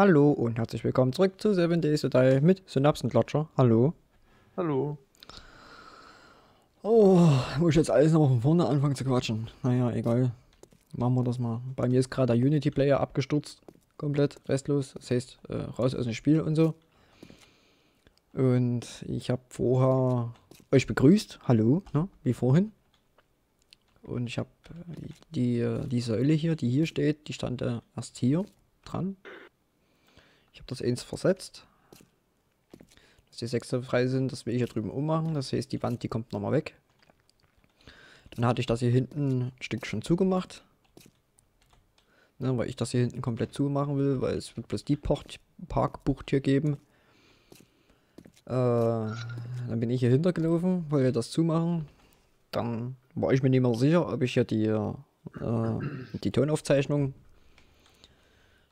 Hallo und herzlich willkommen zurück zu 7 Days to Die mit Synapsenklatscher. Hallo. Hallo. Oh, muss ich jetzt alles noch von vorne anfangen zu quatschen? Naja, egal. Machen wir das mal. Bei mir ist gerade der Unity Player abgestürzt. Komplett restlos. Das heißt, äh, raus aus dem Spiel und so. Und ich habe vorher euch begrüßt. Hallo, ne? wie vorhin. Und ich habe die, die Säule hier, die hier steht, die stand äh, erst hier dran. Ich habe das eins versetzt. Dass die Sechse frei sind, das will ich hier drüben ummachen. Das heißt, die Wand, die kommt nochmal weg. Dann hatte ich das hier hinten ein Stück schon zugemacht. Ne, weil ich das hier hinten komplett zumachen will, weil es wird bloß die Parkbucht hier geben. Äh, dann bin ich hier hintergelaufen, wollte das zumachen. Dann war ich mir nicht mehr sicher, ob ich hier die, äh, die Tonaufzeichnung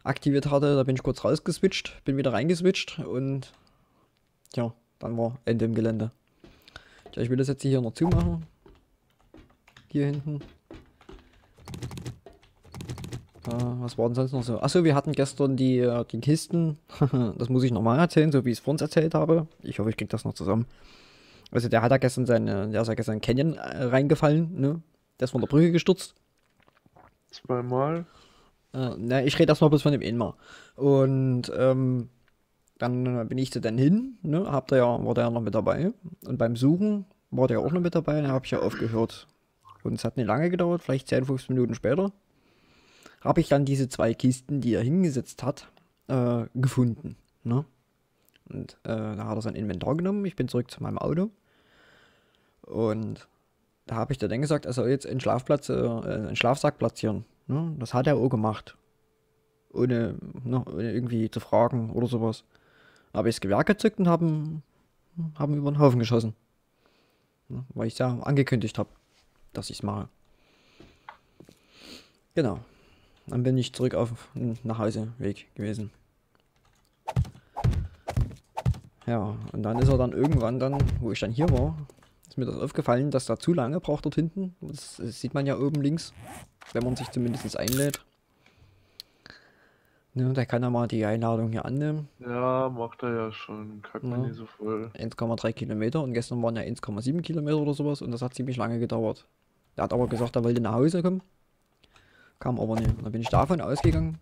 aktiviert hatte. Da bin ich kurz rausgeswitcht, bin wieder reingeswitcht und ja, dann war Ende im Gelände. Ja, ich will das jetzt hier noch zumachen. Hier hinten. Äh, was war denn sonst noch so? Achso, wir hatten gestern die, äh, die Kisten. das muss ich nochmal erzählen, so wie ich es vorhin erzählt habe. Ich hoffe, ich kriege das noch zusammen. Also der hat ja gestern seine, der ist ja gestern Canyon äh, reingefallen, ne? Der ist von der Brücke gestürzt. Zweimal. Äh, ne, ich rede erstmal bloß von dem Inmar. Und ähm, dann bin ich zu dann hin, ne? Hab da ja, war der ja noch mit dabei. Und beim Suchen war der auch noch mit dabei, dann habe ich ja aufgehört. Und es hat nicht lange gedauert, vielleicht 10, 15 Minuten später, habe ich dann diese zwei Kisten, die er hingesetzt hat, äh, gefunden. Ne? Und äh, da hat er sein Inventar genommen. Ich bin zurück zu meinem Auto. Und da habe ich dann gesagt, er soll jetzt einen Schlafplatz, äh, einen Schlafsack platzieren. Ne? Das hat er auch gemacht. Ohne, ne, ohne irgendwie zu fragen oder sowas. Habe ich das Gewehr gezückt und haben, haben über den Haufen geschossen. Ne? Weil ich ja angekündigt habe, dass ich es mache. Genau. Dann bin ich zurück auf nach Hause Weg gewesen. Ja, und dann ist er dann irgendwann dann, wo ich dann hier war, ist mir das aufgefallen, dass da zu lange braucht dort hinten. Das, das sieht man ja oben links, wenn man sich zumindest einlädt. Ne, der kann ja mal die Einladung hier annehmen. Ja, macht er ja schon. Kackt ja. nicht so voll. 1,3 Kilometer und gestern waren ja 1,7 Kilometer oder sowas und das hat ziemlich lange gedauert. Er hat aber gesagt, er wollte nach Hause kommen. Kam aber nicht. Dann bin ich davon ausgegangen,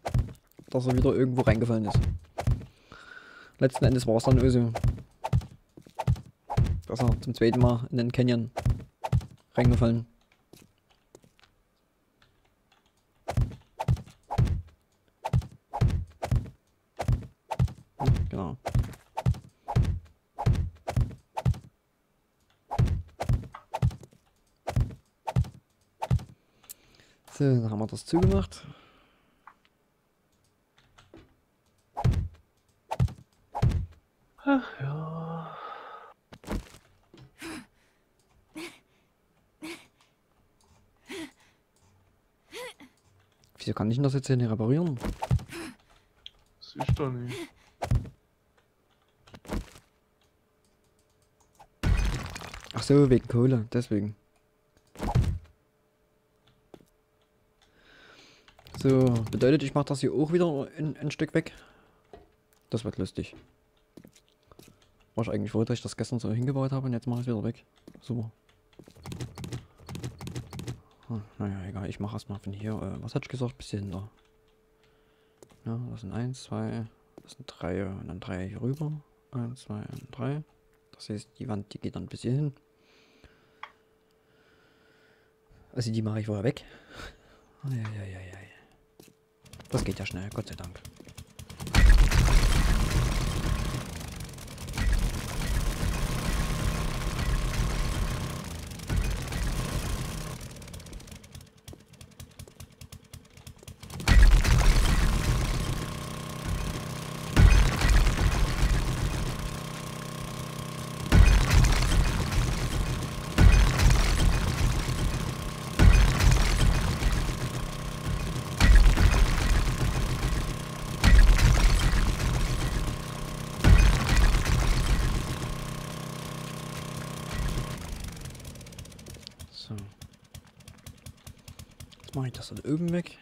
dass er wieder irgendwo reingefallen ist. Letzten Endes war es dann so, dass er zum zweiten Mal in den Canyon reingefallen. Genau. So, dann haben wir das zugemacht. Ach ja. Wieso kann ich denn das jetzt hier nicht reparieren? Das ist doch nicht. So, wegen Kohle, deswegen. So, bedeutet, ich mache das hier auch wieder ein, ein Stück weg. Das wird lustig. War ich eigentlich froh, dass ich das gestern so hingebaut habe und jetzt mache ich es wieder weg. Super. Hm, naja, egal, ich mache erstmal von hier, äh, was hatte ich gesagt, bis hinter. Ja, das sind 1, 2, das sind 3 und dann 3 hier rüber. 1, 2 und 3. Das heißt, die Wand, die geht dann bis hier hin. Also die mache ich vorher weg. Ja. Das geht ja schnell, Gott sei Dank. Mach ich das dann oben weg?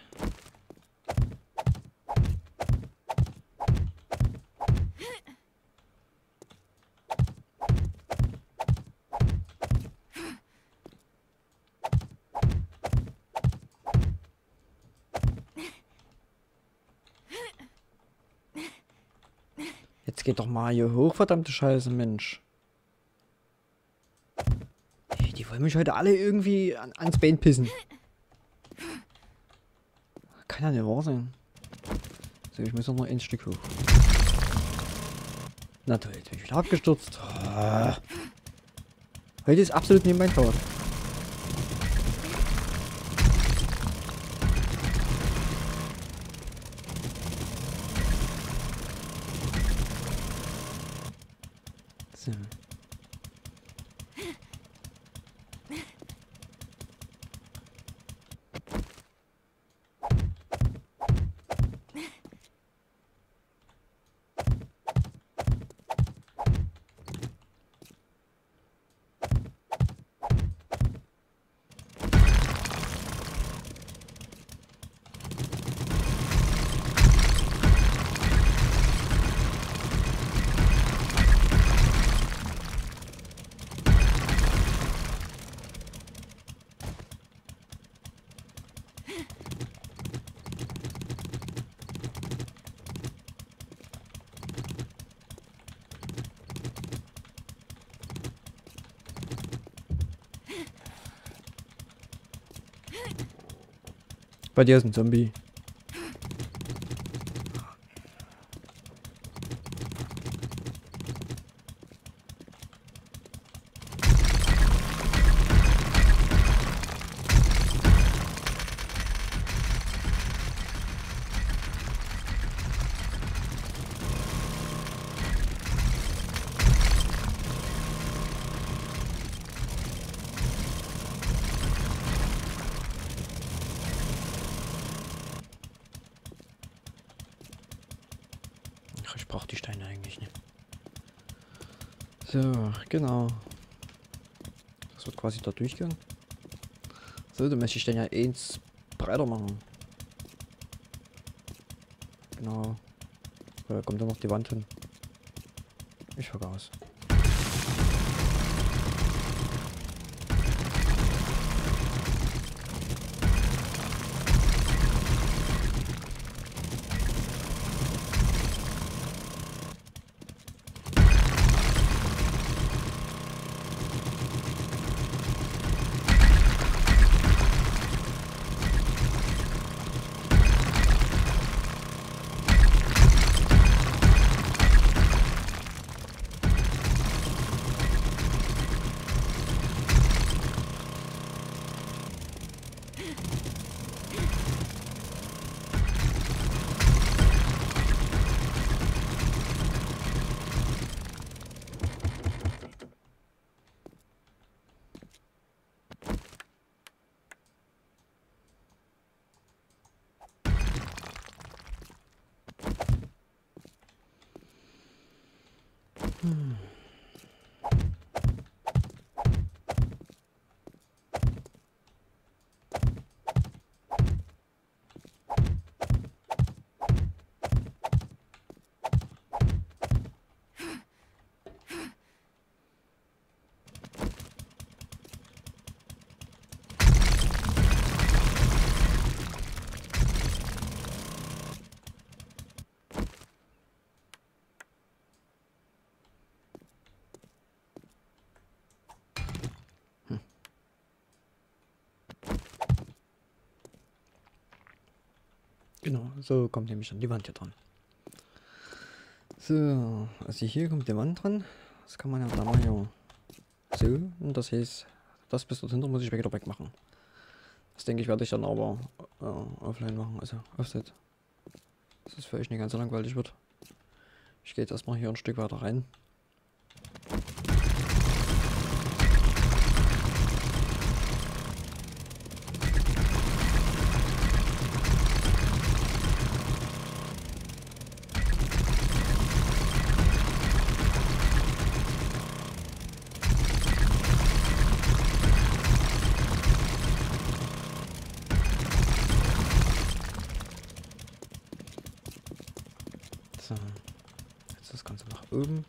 Jetzt geht doch mal hier hoch, verdammte Scheiße, Mensch. Die wollen mich heute alle irgendwie an, ans Bein pissen. Kann ja nicht wahr sein. So, ich muss noch ein Stück hoch. Na bin ich wieder abgestürzt. Ah. Heute ist absolut nicht mein Tag. So. Bei dir ist ein Zombie. So, genau. Das wird quasi da durchgehen. So, dann möchte ich dann ja eins breiter machen. Genau. Da kommt dann noch die Wand hin. Ich vergaß. Genau, so kommt nämlich dann die Wand hier dran. So, also hier kommt die Wand dran. Das kann man ja dann mal hier so. Und das heißt, das bis dorthin muss ich wieder wegmachen. Das denke ich werde ich dann aber äh, offline machen, also offset. Dass es für euch nicht ganz so langweilig wird. Ich gehe jetzt erstmal hier ein Stück weiter rein. So. Jetzt das Ganze nach oben.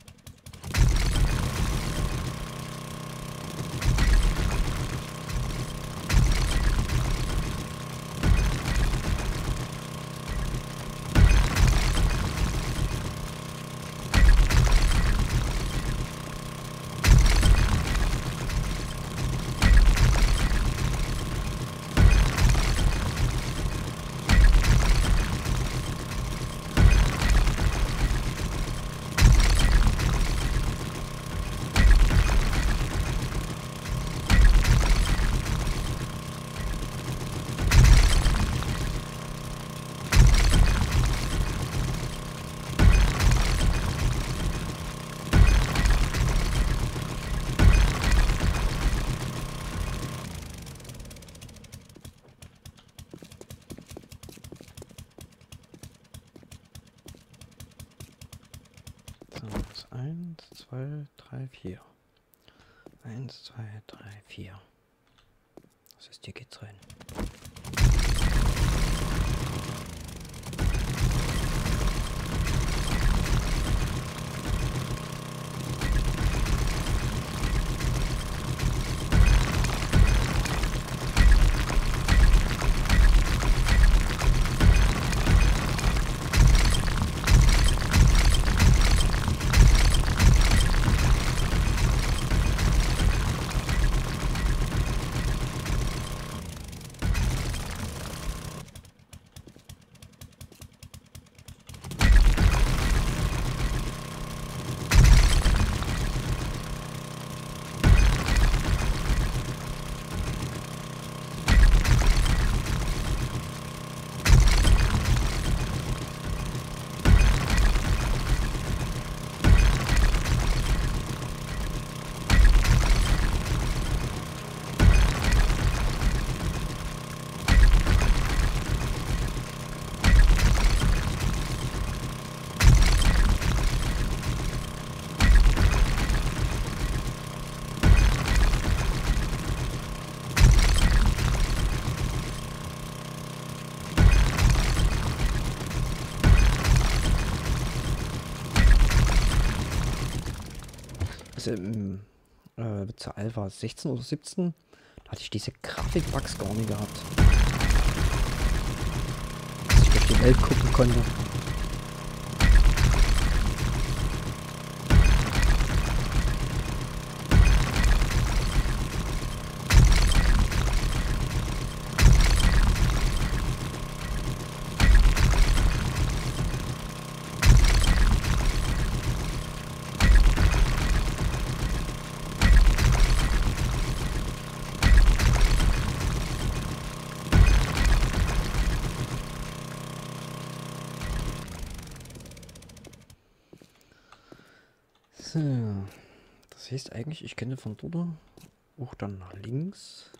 1, 2, 3, 4. 1, 2, 3, 4. Das ist hier geht's rein. Also im äh, zur Alpha 16 oder 17 da hatte ich diese Grafikbugs gar nicht gehabt. Dass ich durch die Welt gucken konnte. Das heißt eigentlich, ich könnte von dort auch dann nach links.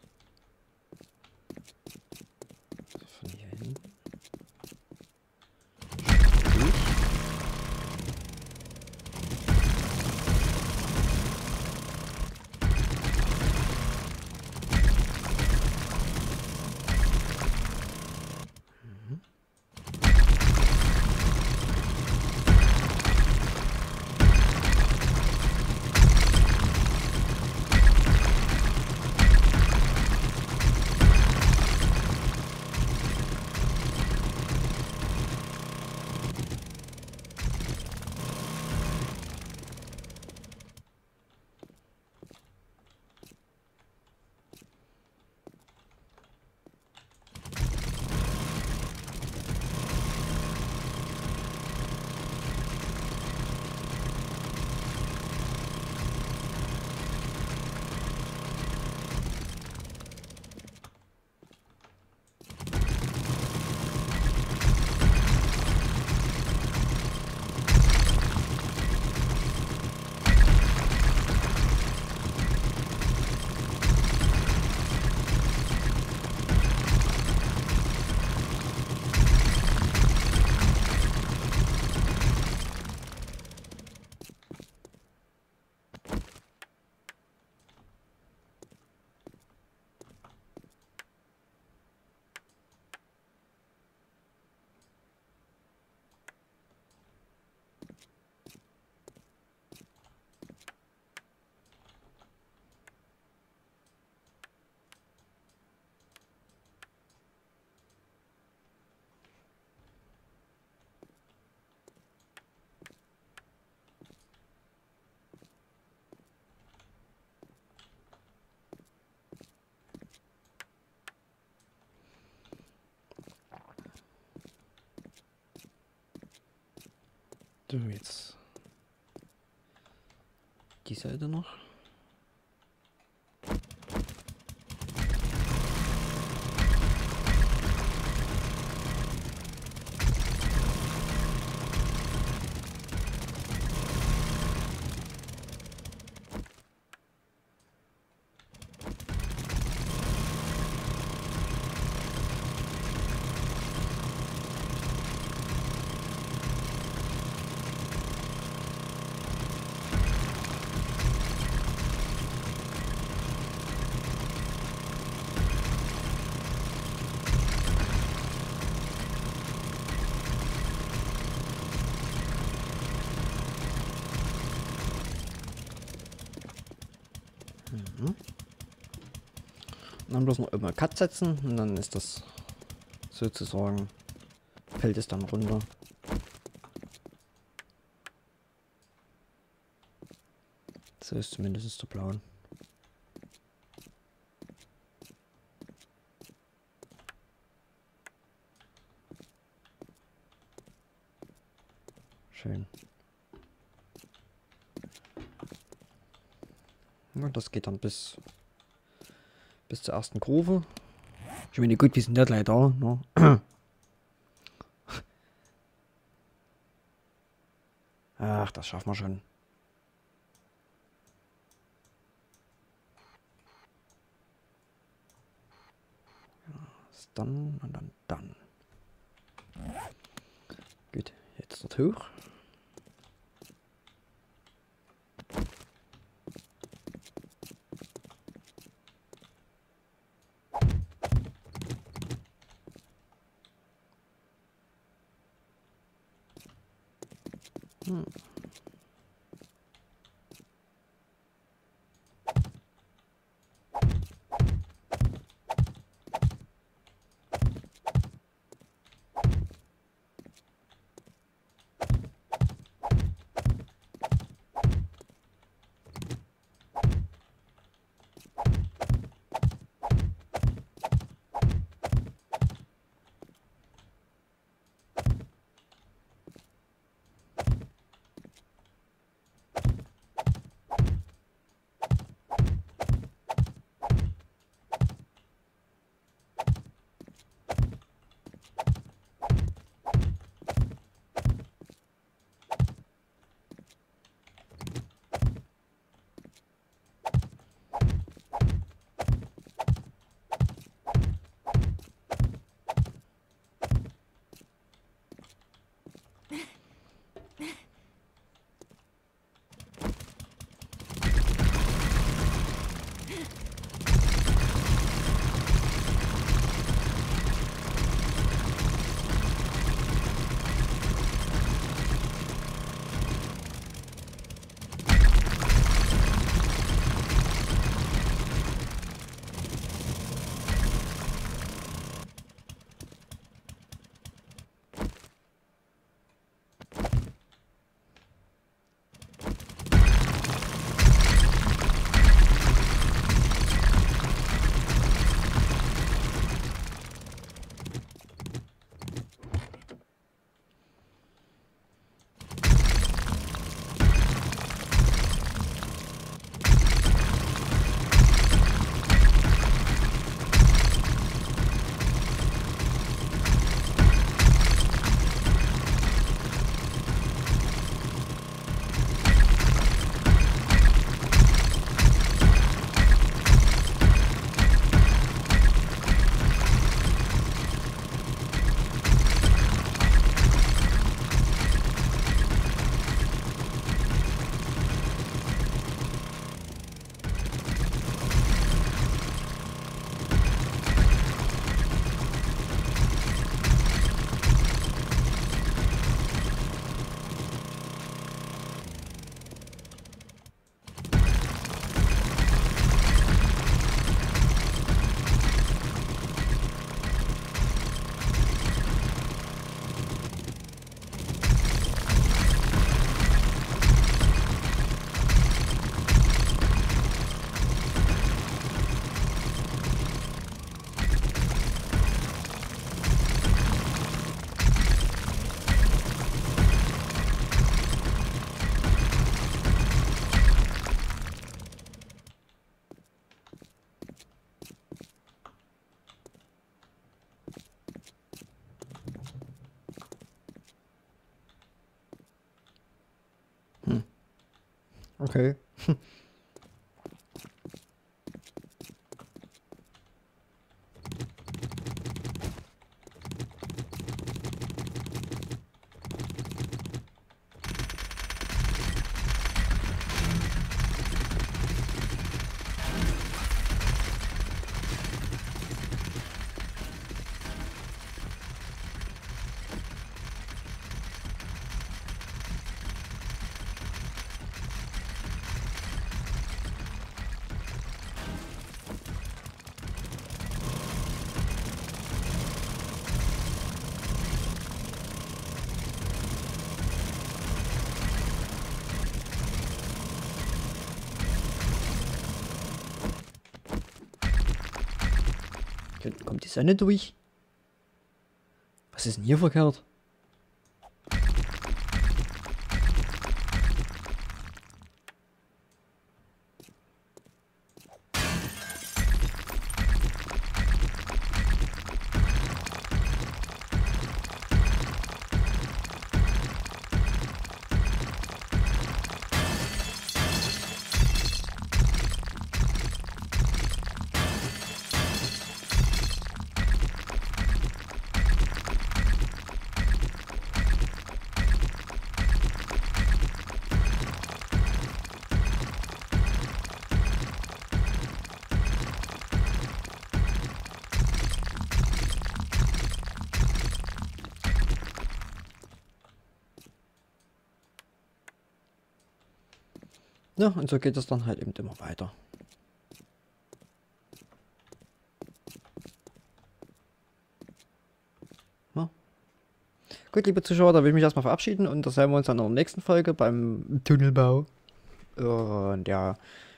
Jetzt die Seite noch. Dann bloß noch immer Cut setzen und dann ist das sozusagen, fällt es dann runter. So ist zumindest der Plan. Schön. Ja, das geht dann bis bis zur ersten Kurve. Ich meine, gut, wir sind nicht gleich da. Ne? Ach, das schaffen wir schon. dann und dann dann. Gut, jetzt dort hoch. 嗯。嘿，哼。Kommt die Sonne durch. Was ist denn hier verkehrt? Ja, und so geht es dann halt eben immer weiter. Ja. Gut, liebe Zuschauer, da will ich mich erstmal verabschieden und da sehen wir uns dann in der nächsten Folge beim Tunnelbau. Und ja,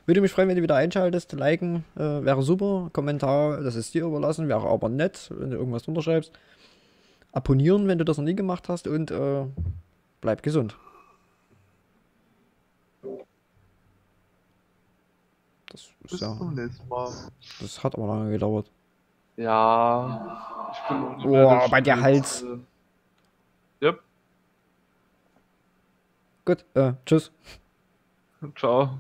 würde mich freuen, wenn du wieder einschaltest. Liken äh, wäre super. Kommentar, das ist dir überlassen, wäre aber nett, wenn du irgendwas drunter schreibst. Abonnieren, wenn du das noch nie gemacht hast und äh, bleib gesund. Das ist Bis ja. zum nächsten Mal. Das hat aber lange gedauert. Ja, ich bin nicht Boah, bei der Schnellste. Yep, Gut, äh, tschüss. ciao.